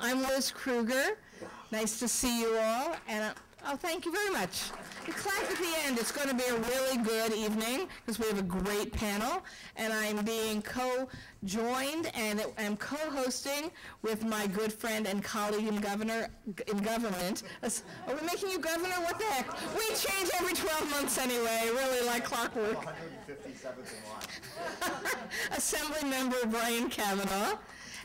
I'm Liz Krueger. Nice to see you all, and uh, oh, thank you very much. You clap at the end. It's going to be a really good evening because we have a great panel, and I'm being co-joined and I'm co-hosting with my good friend and colleague in governor in government. Are we making you governor? What the heck? We change every 12 months anyway, really like clockwork. 157th in line. Assembly Member Brian Kavanagh,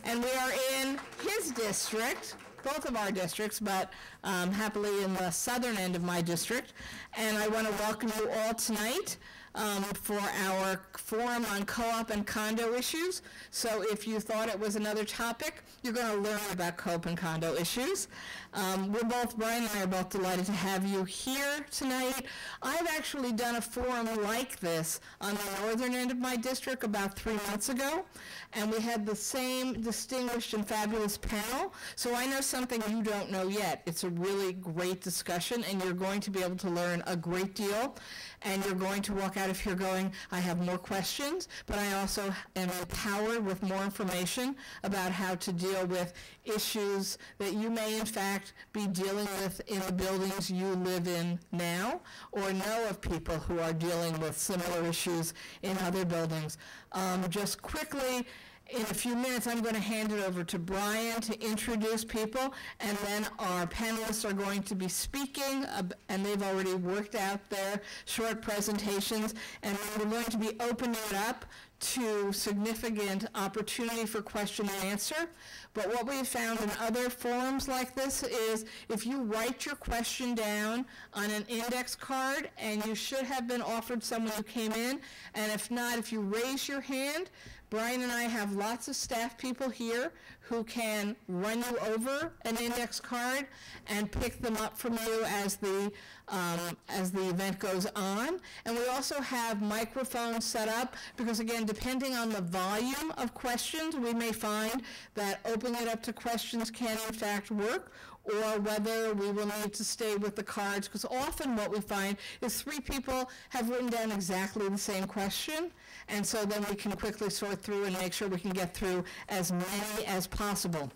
and we are in his district, both of our districts, but um, happily in the southern end of my district. And I want to welcome you all tonight um, for our forum on co-op and condo issues. So if you thought it was another topic, you're going to learn about co-op and condo issues. Um, we're both, Brian and I are both delighted to have you here tonight. I've actually done a forum like this on the northern end of my district about three months ago, and we had the same distinguished and fabulous panel. So I know something you don't know yet. It's a really great discussion, and you're going to be able to learn a great deal, and you're going to walk out of here going, I have more questions, but I also am empowered with more information about how to deal with issues that you may in fact be dealing with in the buildings you live in now, or know of people who are dealing with similar issues in other buildings. Um, just quickly, in a few minutes, I'm going to hand it over to Brian to introduce people, and then our panelists are going to be speaking, ab- and they've already worked out their short presentations, and we're going to be opening it up to significant opportunity for question and answer. But what we've found in other forums like this is if you write your question down on an index card, and you should have been offered someone who came in, and if not, if you raise your hand, Brian and I have lots of staff people here who can run you over an index card and pick them up from you as the um, as the event goes on. And we also have microphones set up because again, depending on the volume of questions, we may find that opening it up to questions can in fact work, or whether we will need to stay with the cards because often what we find is three people have written down exactly the same question, and so then we can quickly sort through and make sure we can get through as many as possible.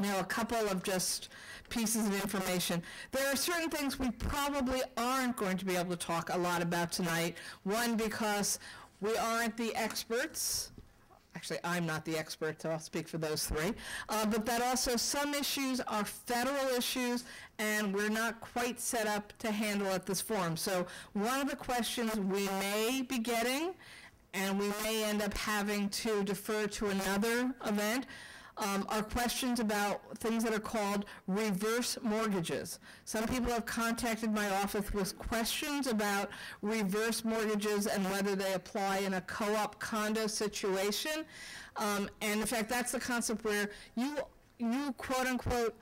Now, a couple of just pieces of information. There are certain things we probably aren't going to be able to talk a lot about tonight. One, because we aren't the experts. Actually, I'm not the expert, so I'll speak for those three. Uh, but that also some issues are federal issues, and we're not quite set up to handle at this forum. So one of the questions we may be getting, and we may end up having to defer to another event, um, are questions about things that are called reverse mortgages. Some people have contacted my office with questions about reverse mortgages and whether they apply in a co-op condo situation. Um, and in fact, that's the concept where you, you quote unquote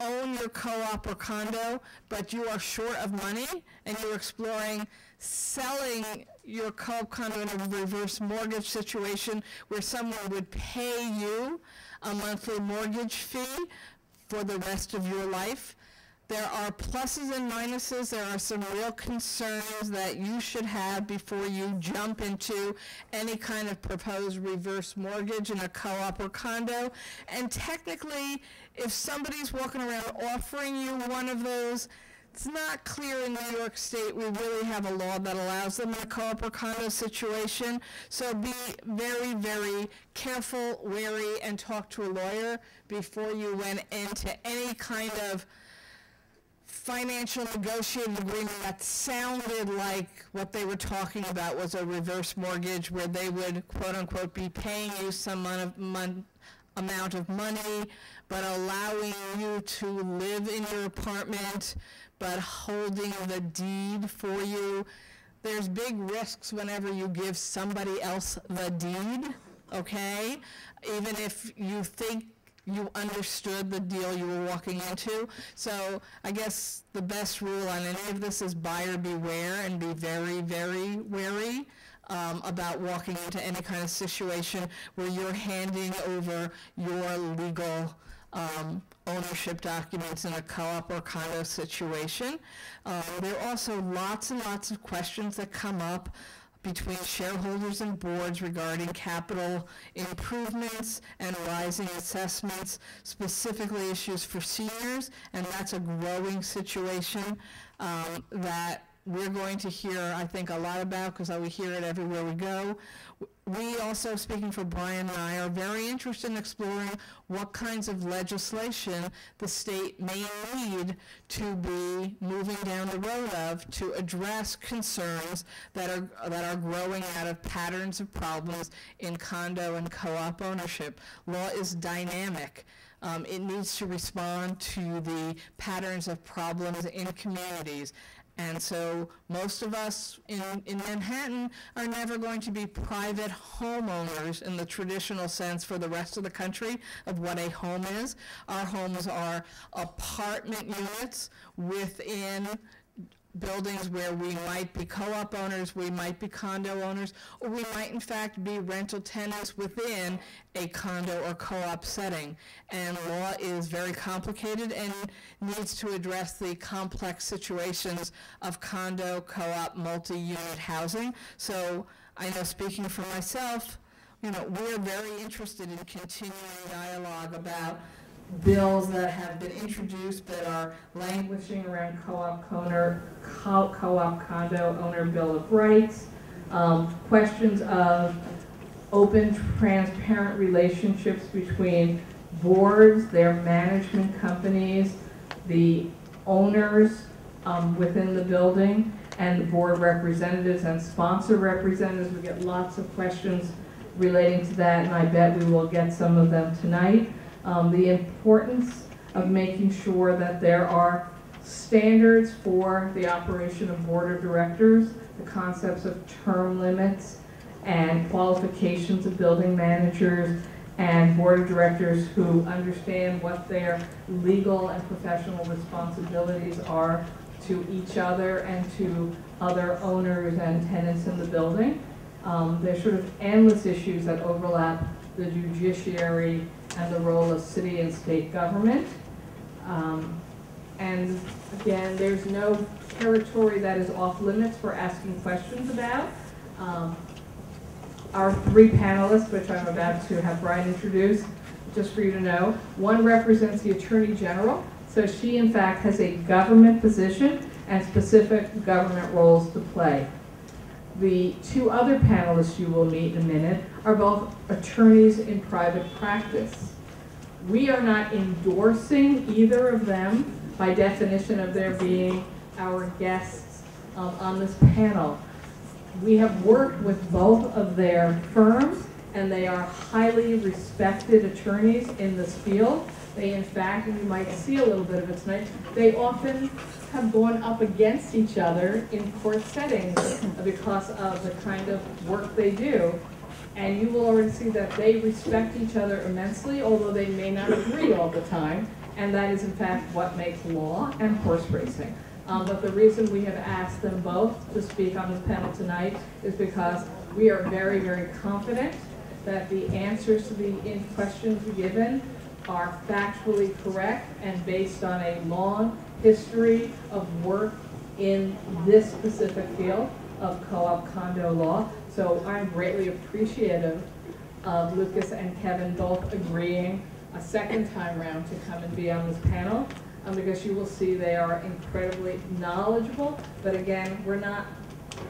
own your co-op or condo, but you are short of money and you're exploring selling your co-op condo in a reverse mortgage situation where someone would pay you a monthly mortgage fee for the rest of your life. There are pluses and minuses. There are some real concerns that you should have before you jump into any kind of proposed reverse mortgage in a co-op or condo. And technically, if somebody's walking around offering you one of those, it's not clear in New York State we really have a law that allows them in a co-op or condo situation. So be very, very careful, wary, and talk to a lawyer before you went into any kind of financial negotiating agreement that sounded like what they were talking about was a reverse mortgage where they would quote unquote be paying you some amount of money but allowing you to live in your apartment but holding the deed for you there's big risks whenever you give somebody else the deed okay even if you think you understood the deal you were walking into. So I guess the best rule on any of this is buyer beware and be very, very wary um, about walking into any kind of situation where you're handing over your legal um, ownership documents in a co-op or condo situation. Um, there are also lots and lots of questions that come up between shareholders and boards regarding capital improvements and rising assessments, specifically issues for seniors, and that's a growing situation um, that we're going to hear, I think, a lot about because we hear it everywhere we go. We also, speaking for Brian and I, are very interested in exploring what kinds of legislation the state may need to be moving down the road of to address concerns that are that are growing out of patterns of problems in condo and co-op ownership. Law is dynamic. Um, it needs to respond to the patterns of problems in communities. And so most of us in, in Manhattan are never going to be private homeowners in the traditional sense for the rest of the country of what a home is. Our homes are apartment units within buildings where we might be co-op owners, we might be condo owners, or we might in fact be rental tenants within a condo or co-op setting. And law is very complicated and needs to address the complex situations of condo, co-op, multi-unit housing. So I know speaking for myself, you know, we're very interested in continuing dialogue about bills that have been introduced that are languishing around co-op co-op condo owner bill of rights, um, questions of open, transparent relationships between boards, their management companies, the owners um, within the building, and the board representatives and sponsor representatives. We get lots of questions relating to that, and I bet we will get some of them tonight. Um, the importance of making sure that there are standards for the operation of board of directors, the concepts of term limits and qualifications of building managers and board of directors who understand what their legal and professional responsibilities are to each other and to other owners and tenants in the building. Um, there's sort of endless issues that overlap the judiciary and the role of city and state government. Um, and again, there's no territory that is off limits for asking questions about. Um, our three panelists, which I'm about to have Brian introduce, just for you to know, one represents the Attorney General. So she, in fact, has a government position and specific government roles to play. The two other panelists you will meet in a minute are both attorneys in private practice. We are not endorsing either of them by definition of their being our guests um, on this panel. We have worked with both of their firms and they are highly respected attorneys in this field. They, in fact, you might see a little bit of it tonight, they often have gone up against each other in court settings because of the kind of work they do. And you will already see that they respect each other immensely, although they may not agree all the time. And that is, in fact, what makes law and horse racing. Um, but the reason we have asked them both to speak on this panel tonight is because we are very, very confident that the answers to the questions given are factually correct and based on a long history of work in this specific field of co-op condo law. So I'm greatly appreciative of Lucas and Kevin both agreeing a second time round to come and be on this panel um, because you will see they are incredibly knowledgeable. But again, we're not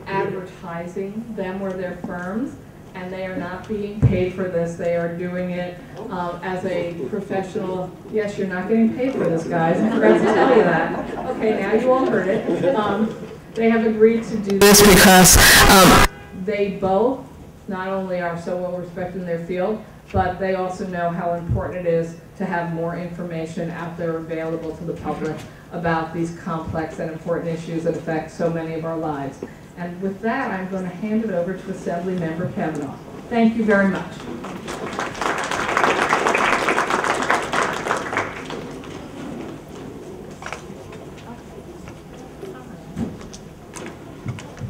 advertising them or their firms and they are not being paid for this. They are doing it um, as a professional. Yes, you're not getting paid for this, guys. I forgot to tell you that. Okay, now you all heard it. Um, they have agreed to do this because um, they both not only are so well respected in their field, but they also know how important it is to have more information out there available to the public about these complex and important issues that affect so many of our lives. And with that, I'm going to hand it over to Assembly Member Kavanagh. Thank you very much.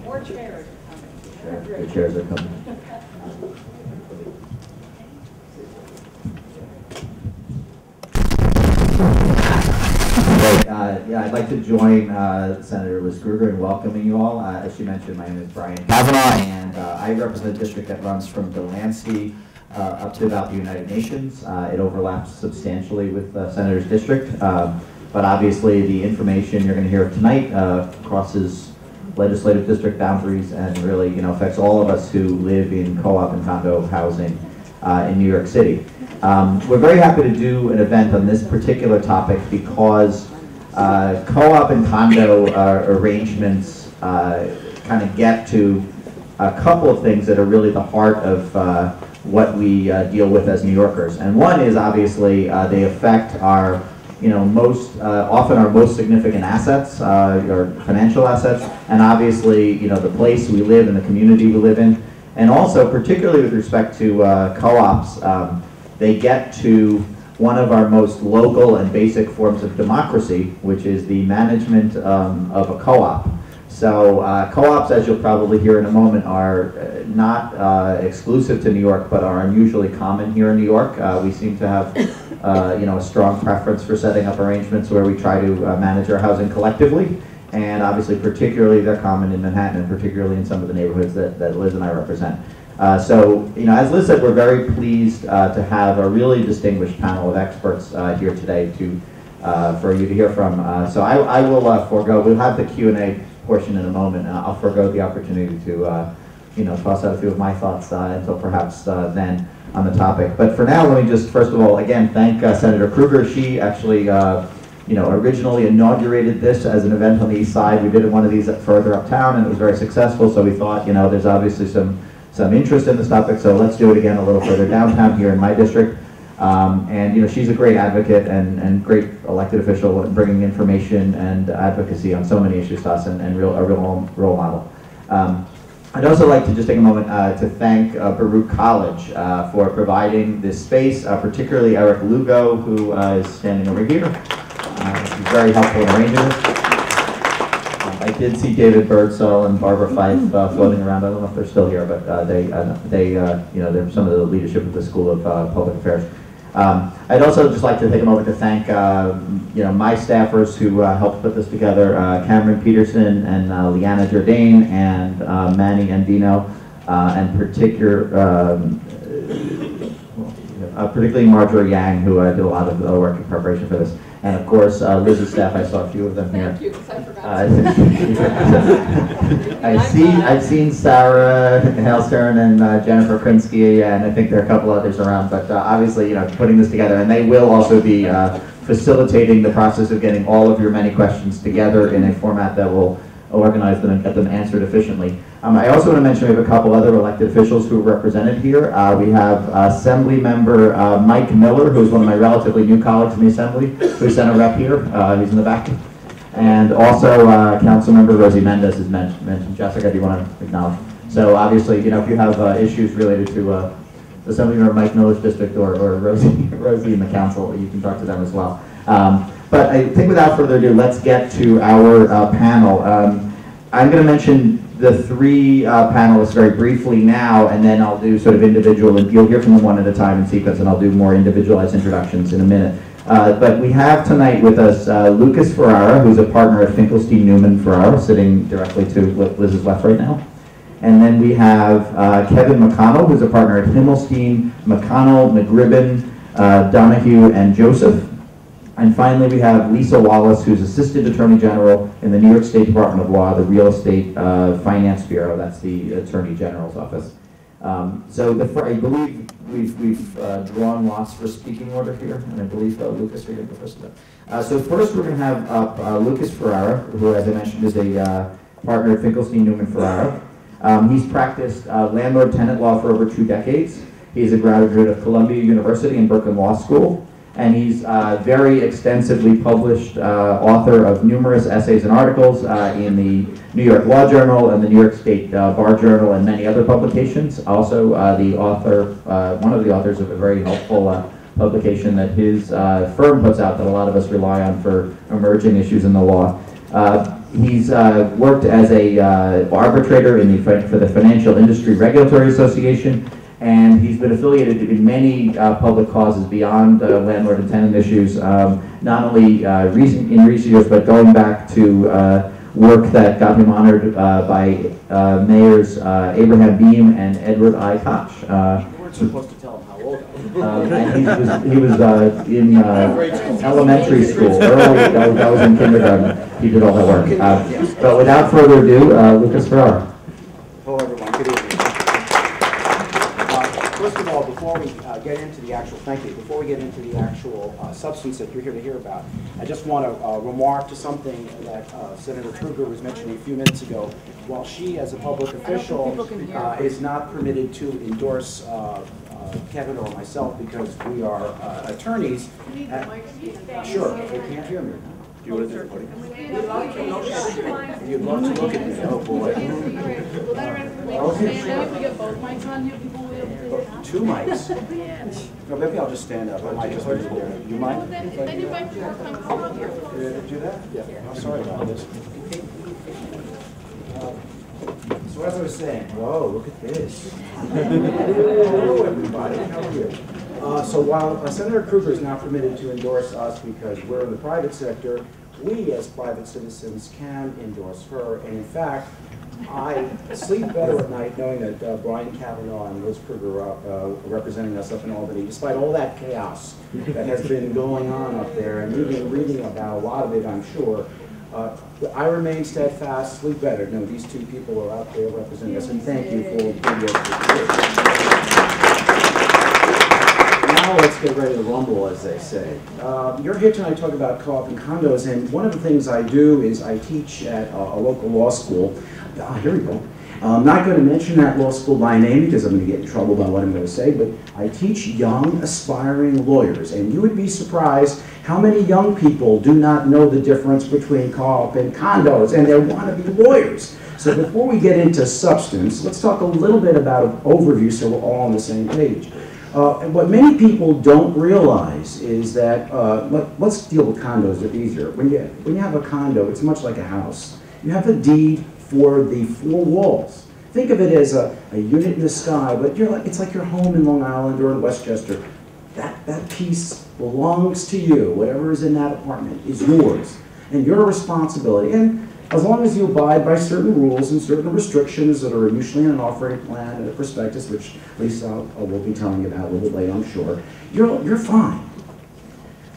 More chairs are coming. The chairs are coming. Great. Uh, Yeah, I'd like to join uh, Senator Liz Krueger in welcoming you all. Uh, As she mentioned, my name is Brian Kavanagh, and uh, I represent a district that runs from Delancey uh, up to about the United Nations. Uh, It overlaps substantially with uh, Senator's district, Um, but obviously, the information you're going to hear tonight crosses legislative district boundaries and really, you know, affects all of us who live in co-op and condo housing in New York City. Um, We're very happy to do an event on this particular topic because uh, co-op and condo uh, arrangements kind of get to a couple of things that are really the heart of uh, what we uh, deal with as New Yorkers. And one is obviously uh, they affect our, you know, most uh, often our most significant assets, uh, our financial assets, and obviously, you know, the place we live and the community we live in. And also, particularly with respect to uh, co-ops, um, they get to one of our most local and basic forms of democracy, which is the management um, of a co-op. So uh, co-ops, as you'll probably hear in a moment, are uh, not uh, exclusive to New York, but are unusually common here in New York. Uh, we seem to have, uh, you know, a strong preference for setting up arrangements where we try to uh, manage our housing collectively. And obviously, particularly, they're common in Manhattan, and particularly in some of the neighborhoods that, that Liz and I represent. Uh, so, you know, as Liz said, we're very pleased uh, to have a really distinguished panel of experts uh, here today to, uh, for you to hear from. Uh, so I, I will uh, forego, we'll have the Q&A portion in a moment. I'll forego the opportunity to, you know, toss out a few of my thoughts until perhaps then on the topic. But for now, let me just, first of all, again, thank Senator Krueger. She actually, you know, originally inaugurated this as an event on the east side. We did one of these further uptown, and it was very successful, so we thought, you know, there's obviously some some interest in this topic, so let's do it again a little further downtown here in my district. Um, and you know, she's a great advocate and, and great elected official, in bringing information and advocacy on so many issues to us, and, and real, a real role model. Um, I'd also like to just take a moment uh, to thank uh, Baruch College uh, for providing this space, uh, particularly Eric Lugo, who uh, is standing over here. Uh, he's very helpful in arranging this. I did see David Birdsell and Barbara Fife uh, floating around. I don't know if they're still here, but uh, they, uh, they, uh, you know, they're some of the leadership of the School of uh, Public Affairs. Um, I'd also just like to take a moment to thank, uh, you know, my staffers who uh, helped put this together, uh, Cameron Peterson and uh, Leanna Jordan and uh, Manny Andino, uh, and particular, um, uh, particularly Marjorie Yang, who did a lot of the work in preparation for this. And of course, uh, Liz's staff, I saw a few of them here. Thank you, because I forgot. Uh, I've seen, I've seen Sarah Halstern and uh, Jennifer Krinsky, and I think there are a couple others around, but uh, obviously, you know, putting this together, and they will also be uh, facilitating the process of getting all of your many questions together in a format that will organize them and get them answered efficiently. Um, I also want to mention we have a couple other elected officials who are represented here. Uh, we have Assembly Member uh, Mike Miller, who's one of my relatively new colleagues in the Assembly, who sent a rep here. Uh, he's in the back. And also, uh, Councilmember Rosie Mendez is men- mentioned. Jessica, do you want to acknowledge? So obviously, you know, if you have uh, issues related to uh, Assemblymember Mike Miller's district or, or Rosie, Rosie in the council, you can talk to them as well. Um, but I think without further ado, let's get to our uh, panel. Um, I'm going to mention the three uh, panelists very briefly now, and then I'll do sort of individual, and you'll hear from them one at a time in sequence, and I'll do more individualized introductions in a minute. Uh, but we have tonight with us uh, Lucas Ferrara, who's a partner at Finkelstein Newman Ferrara, sitting directly to Liz's left right now. And then we have uh, Kevin McConnell, who's a partner at Himmelstein, McConnell, McGribbon, uh, Donoghue, and Joseph. And finally, we have Lisa Wallace, who's Assistant Attorney General in the New York State Department of Law, the Real Estate uh, Finance Bureau. That's the Attorney General's office. Um, so the, I believe we've, we've uh, drawn lots for speaking order here, and I believe uh, Lucas, to go first. Uh, so first, we're going to have up uh, Lucas Ferrara, who, as I mentioned, is a uh, partner at Finkelstein Newman Ferrara. Um, he's practiced uh, landlord-tenant law for over two decades. He's a graduate of Columbia University and Brooklyn Law School and he's uh, very extensively published uh, author of numerous essays and articles uh, in the New York Law Journal and the New York State uh, Bar Journal and many other publications. Also, uh, the author, one of the authors of a very helpful publication that his firm puts out that a lot of us rely on for emerging issues in the law. He's worked as a arbitrator in the, for the Financial Industry Regulatory Association, and he's been affiliated in many uh, public causes beyond uh, landlord and tenant issues, um, not only uh, recent, in recent years, but going back to uh, work that got him honored uh, by uh, mayors uh, Abraham Beame and Edward I. Koch. Uh, You weren't supposed to tell him how old I was. um, he was, he was uh, in uh, elementary school, early, that was, in kindergarten, he did all that work. But without further ado, uh, Lucas Ferrara. Hello, everyone, good evening. Uh, First of all, before we uh, get into the actual, thank you, before we get into the actual uh, substance that you're here to hear about, I just want to remark to something that uh, Senator Krueger was mentioning a few minutes ago. While she, as a public official, uh, is not permitted to endorse uh, uh, Kevin or myself because we are uh, attorneys. uh, Sure, they can't hear me. Do you want to do it, buddy? You'd love to look at me, oh boy. Will that information stand up? We get both mics on here, people Two mics? No, maybe I'll just stand up, I might just, you mind? Then, then you might be more comfortable up here. You ready to do that? Yeah. I'm sorry about this. Uh, So as I was saying, whoa, look at this. Hello, everybody, how are you? Uh, so while uh, Senator Krueger is not permitted to endorse us because we're in the private sector, we as private citizens can endorse her, and in fact, I sleep better at night knowing that uh, Brian Kavanagh and Liz Krueger are uh, representing us up in Albany, despite all that chaos that has been going on up there, and you've been reading about a lot of it, I'm sure. Uh, I remain steadfast, sleep better, no, these two people are out there representing us, and thank you for being Now let's get ready to rumble, as they say. Uh, You're here tonight to talk about co-op and condos, and one of the things I do is I teach at a a local law school. Ah, here we go. I'm not going to mention that law school by name because I'm going to get in trouble by what I'm going to say, but I teach young, aspiring lawyers, and you would be surprised how many young people do not know the difference between co-op and condos, and they want to be lawyers. So before we get into substance, let's talk a little bit about an overview so we're all on the same page. Uh, and what many people don't realize is that, uh, let, us deal with condos, they're easier. When you, when you have a condo, it's much like a house. You have a deed for the four walls. Think of it as a, a unit in the sky, but like, it's like your home in Long Island or in Westchester. That, that piece belongs to you. Whatever is in that apartment is yours and your responsibility. And as long as you abide by certain rules and certain restrictions that are usually in an offering plan and a prospectus, which Lisa uh, will be telling you about a little bit later, I'm sure, you're, you're fine.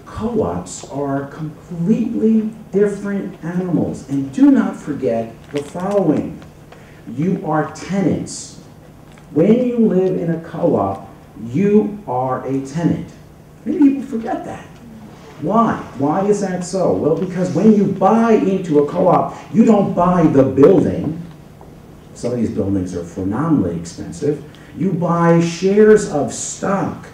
Co-ops are completely different animals. And do not forget the following. You are tenants. When you live in a co-op, you are a tenant. Many people forget that. Why? Why is that so? Well, because when you buy into a co-op, you don't buy the building. Some of these buildings are phenomenally expensive. You buy shares of stock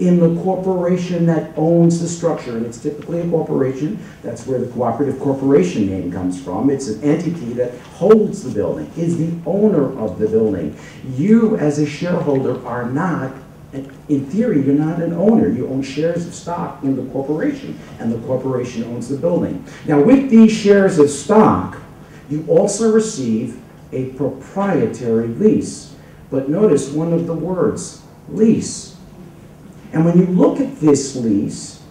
in the corporation that owns the structure, and it's typically a corporation. That's where the cooperative corporation name comes from. It's an entity that holds the building, is the owner of the building. You, as a shareholder, are not in theory, you're not an owner. You own shares of stock in the corporation, and the corporation owns the building. Now, with these shares of stock, you also receive a proprietary lease. But notice one of the words, lease. And when you look at this lease,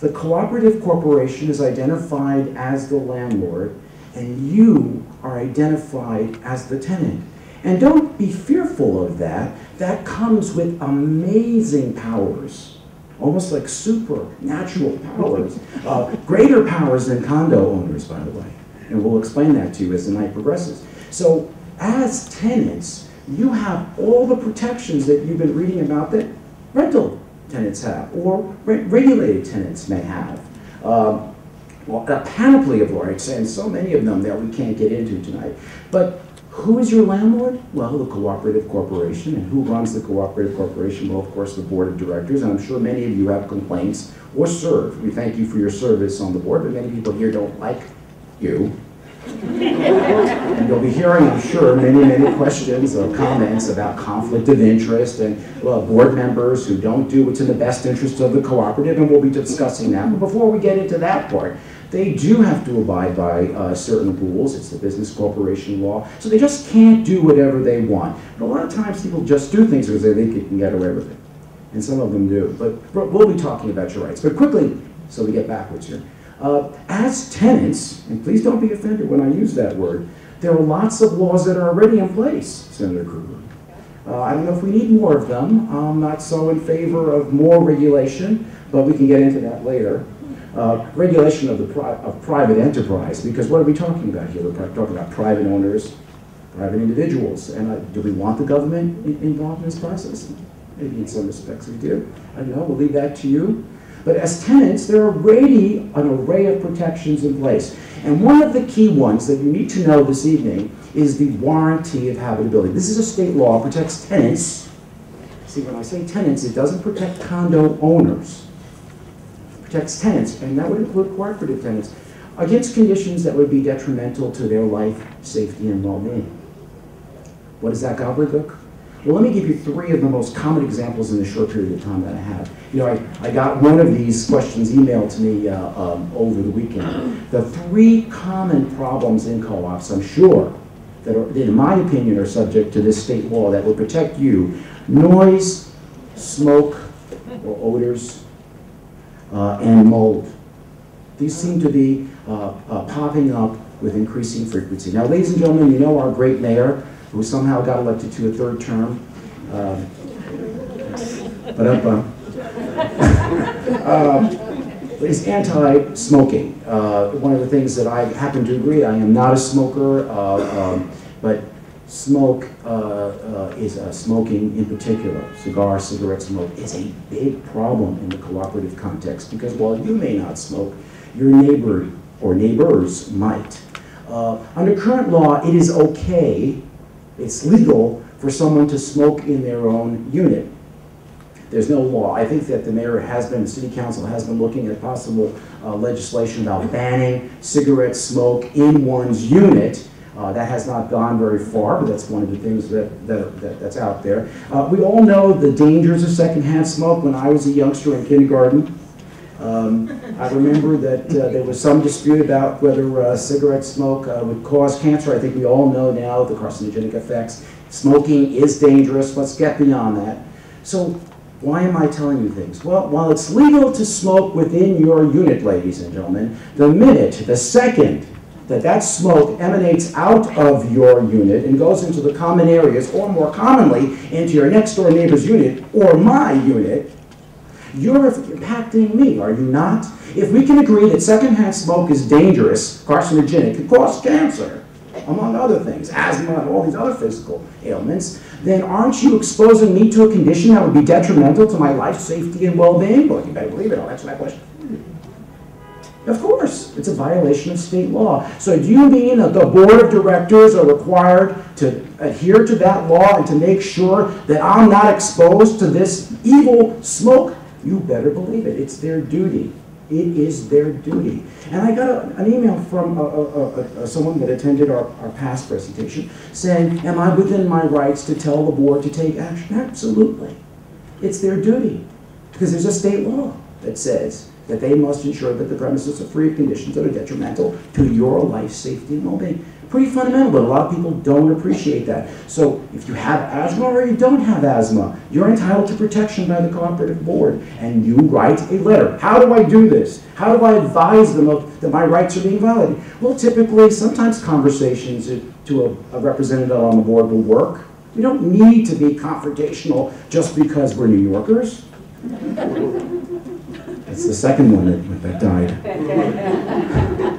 the cooperative corporation is identified as the landlord, and you are identified as the tenant. And don't be fearful of that. That comes with amazing powers, almost like supernatural powers, uh, greater powers than condo owners, by the way. And we'll explain that to you as the night progresses. So, as tenants, you have all the protections that you've been reading about that rental tenants have, or re regulated tenants may have. Um, well, a panoply of rights, and so many of them that we can't get into tonight. But who is your landlord? Well, the cooperative corporation. And who runs the cooperative corporation? Well, of course, the board of directors. And I'm sure many of you have complaints or serve. We thank you for your service on the board, but many people here don't like you. And you'll be hearing, I'm sure, many, many questions or comments about conflict of interest and well, board members who don't do what's in the best interest of the cooperative, and we'll be discussing that. But before we get into that part, they do have to abide by uh, certain rules. It's the business corporation law. So they just can't do whatever they want. But a lot of times people just do things because they think they can get away with it. And some of them do. But we'll be talking about your rights. But quickly, so we get backwards here. Uh, as tenants, and please don't be offended when I use that word, there are lots of laws that are already in place, Senator Krueger. Uh, I don't know if we need more of them. I'm not so in favor of more regulation, but we can get into that later. Uh, regulation of the pri of private enterprise, because what are we talking about here? We're talking about private owners, private individuals, and uh, do we want the government in involved in this process? Maybe in some respects we do. I don't know. We'll leave that to you. But as tenants, there are already an array of protections in place. And one of the key ones that you need to know this evening is the warranty of habitability. This is a state law, protects tenants. See, when I say tenants, it doesn't protect condo owners. It protects tenants, and that would include cooperative tenants, against conditions that would be detrimental to their life, safety, and well-being. What is that gobbledygook? Well, let me give you three of the most common examples in the short period of time that I have. You know, I, I got one of these questions emailed to me uh, um, over the weekend. The three common problems in co-ops, I'm sure, that, are, that in my opinion are subject to this state law that will protect you, noise, smoke, or odors, uh, and mold. These seem to be uh, uh, popping up with increasing frequency. Now, ladies and gentlemen, you know our great mayor, who somehow got elected to a third term. Um, but uh, is anti-smoking. Uh, one of the things that I happen to agree, I am not a smoker, uh, um, but smoke uh, uh, is uh, smoking in particular, cigar, cigarette smoke, is a big problem in the cooperative context because while you may not smoke, your neighbor or neighbors might. Under current law, it is okay, it's legal for someone to smoke in their own unit. There's no law. I think that the mayor has been, the city council has been looking at possible uh, legislation about banning cigarette smoke in one's unit. Uh, that has not gone very far, but that's one of the things that, that, that that's out there. Uh, we all know the dangers of secondhand smoke. When I was a youngster in kindergarten, um, I remember that uh, there was some dispute about whether uh, cigarette smoke uh, would cause cancer. I think we all know now the carcinogenic effects. Smoking is dangerous. Let's get beyond that. So why am I telling you things? Well, while it's legal to smoke within your unit, ladies and gentlemen, the minute, the second that that smoke emanates out of your unit and goes into the common areas, or more commonly, into your next door neighbor's unit or my unit, you're impacting me, are you not? If we can agree that secondhand smoke is dangerous, carcinogenic, can cause cancer, among other things, asthma and all these other physical ailments, then aren't you exposing me to a condition that would be detrimental to my life, safety, and well-being? Well, you better believe it. I'll answer that question. Of course, it's a violation of state law. So do you mean that the board of directors are required to adhere to that law and to make sure that I'm not exposed to this evil smoke? You better believe it. It's their duty. It is their duty. And I got a, an email from a, a, someone that attended our, our past presentation saying, am I within my rights to tell the board to take action? Absolutely. It's their duty. Because there's a state law that says that they must ensure that the premises are free of conditions that are detrimental to your life, safety, and well-being. Pretty fundamental, but a lot of people don't appreciate that. So if you have asthma or you don't have asthma, you're entitled to protection by the cooperative board, and you write a letter. How do I do this? How do I advise them of, that my rights are being violated? Well, typically, sometimes conversations to a, a representative on the board will work. We don't need to be confrontational just because we're New Yorkers. It's the second one that, that died.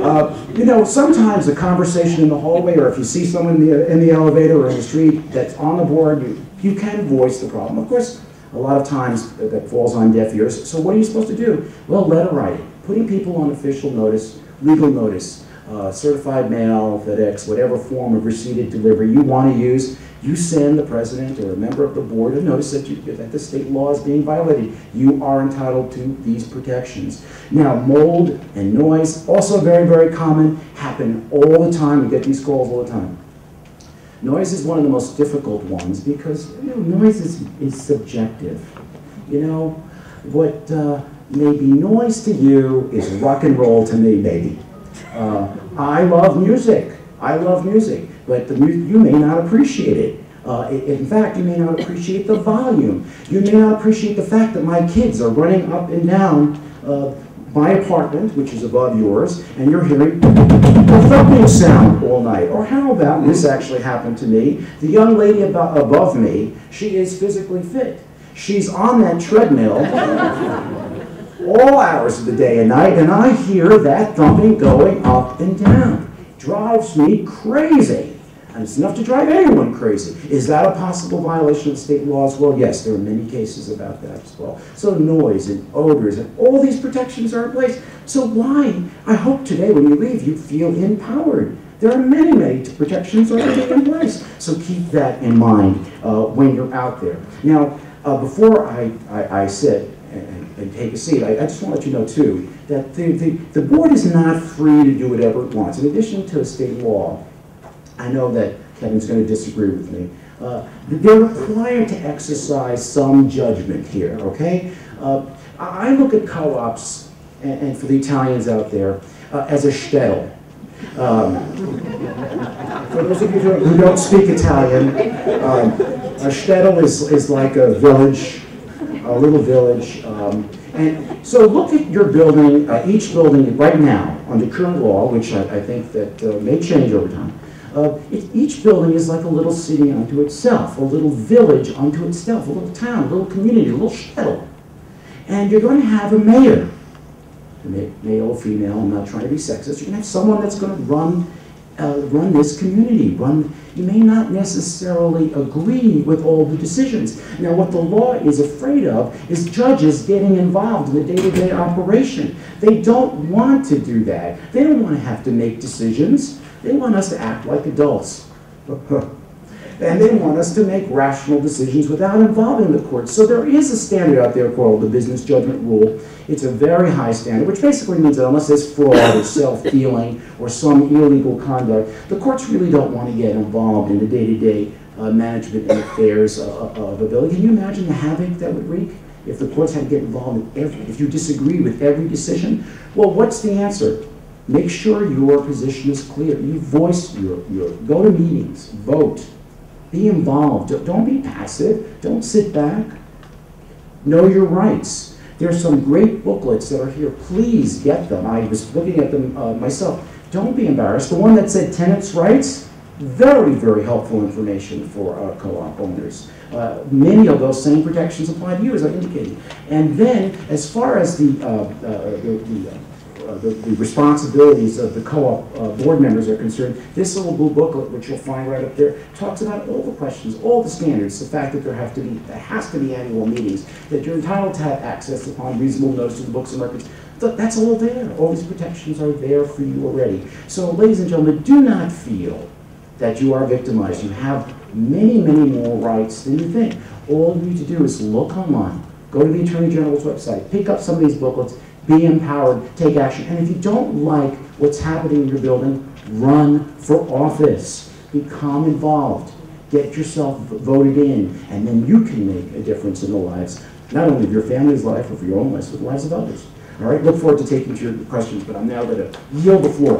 uh, you know, sometimes a conversation in the hallway, or if you see someone in the, in the elevator or in the street that's on the board, you, you can voice the problem. Of course, a lot of times that falls on deaf ears. So what are you supposed to do? Well, letter writing, putting people on official notice, legal notice, uh, certified mail, FedEx, whatever form of receipted delivery you want to use, you send the president or a member of the board a notice that, you, that the state law is being violated. You are entitled to these protections. Now, mold and noise, also very, very common, happen all the time. We get these calls all the time. Noise is one of the most difficult ones because you know, noise is, is subjective. You know, what uh, may be noise to you is rock and roll to me, baby. Uh, I love music. I love music but the, you may not appreciate it. Uh, in fact, you may not appreciate the volume. You may not appreciate the fact that my kids are running up and down uh, my apartment, which is above yours, and you're hearing a thumping sound all night. Or how about, this actually happened to me, the young lady abo- above me, she is physically fit. She's on that treadmill all hours of the day and night, and I hear that thumping going up and down. Drives me crazy. And it's enough to drive anyone crazy. Is that a possible violation of state laws? Well, yes, there are many cases about that as well. So noise and odors and all these protections are in place. So why? I hope today when you leave you feel empowered. There are many, many protections already in place. So keep that in mind uh, when you're out there. Now, uh, before I, I, I sit and, and take a seat, I, I just want to let you know too that the, the, the board is not free to do whatever it wants. In addition to state law, I know that Kevin's going to disagree with me. Uh, they're required to exercise some judgment here, okay? Uh, I look at co-ops, and, and for the Italians out there, uh, as a shtetl. Um, for those of you who who don't speak Italian, um, a shtetl is, is like a village, a little village. Um, and so look at your building, uh, each building right now, under current law, which I, I think that uh, may change over time. Uh, it, each building is like a little city unto itself, a little village unto itself, a little town, a little community, a little shtetl. And you're going to have a mayor, male or female, I'm not trying to be sexist, you're going to have someone that's going to run, uh, run this community, run, you may not necessarily agree with all the decisions. Now, what the law is afraid of is judges getting involved in the day-to-day operation. They don't want to do that. They don't want to have to make decisions. They want us to act like adults. And they want us to make rational decisions without involving the courts. So there is a standard out there called the business judgment rule. It's a very high standard, which basically means that unless there's fraud or self-dealing or some illegal conduct, the courts really don't want to get involved in the day-to-day uh, management and affairs uh, of a building. Can you imagine the havoc that would wreak if the courts had to get involved in every, if you disagree with every decision? Well, what's the answer? Make sure your position is clear. You voice your, your go to meetings, vote, be involved. Don't- be passive. Don't sit back. Know your rights. There's some great booklets that are here. Please get them. I was looking at them uh, myself. Don't be embarrassed. The one that said tenants' rights, very, very helpful information for uh, co-op owners. Uh, many of those same protections apply to you, as I indicated. And then, as far as the, uh, uh, the, the uh, the, the responsibilities of the co-op uh, board members are concerned, this little blue booklet, which you'll find right up there, talks about all the questions, all the standards, the fact that there have to be, there has to be annual meetings, that you're entitled to have access upon reasonable notice to the books and records. Th- That's all there. All these protections are there for you already. So, ladies and gentlemen, do not feel that you are victimized. You have many, many more rights than you think. All you need to do is look online, go to the Attorney General's website, pick up some of these booklets, be empowered, take action. And if you don't like what's happening in your building, run for office. Become involved. Get yourself voted in, and then you can make a difference in the lives, not only of your family's life, but for your own lives, but the lives of others. All right, look forward to taking your questions, but I'm now going to yield the floor